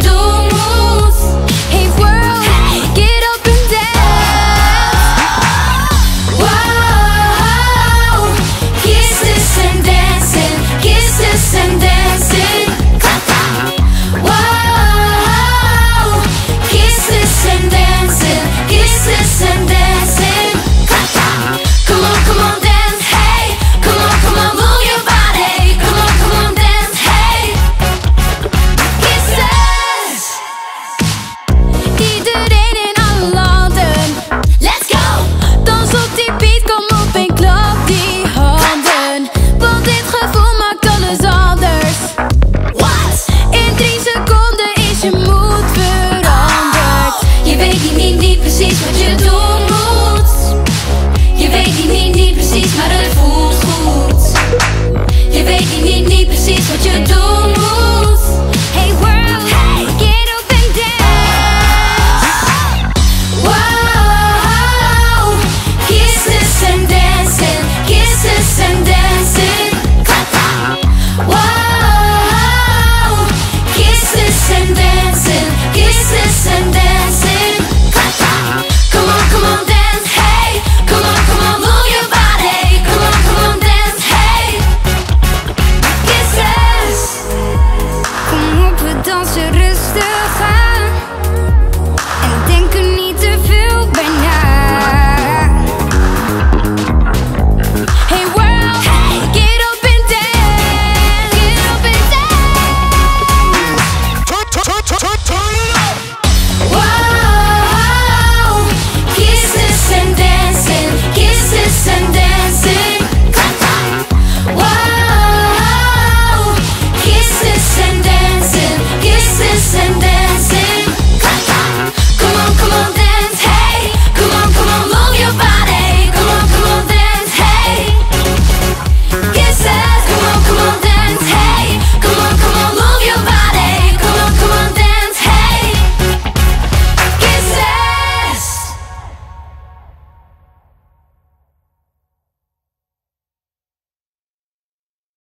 do what you do